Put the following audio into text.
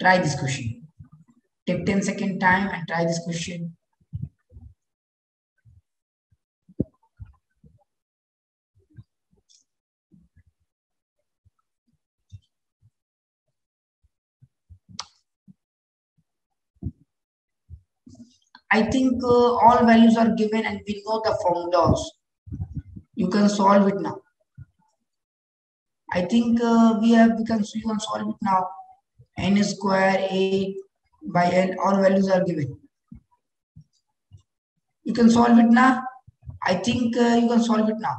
Try this question. Take 10 second time and try this question. I think uh, all values are given and we know the formulas. You can solve it now. I think uh, we have we can, you can solve it now. n square a by n all values are given. You can solve it now. I think uh, you can solve it now.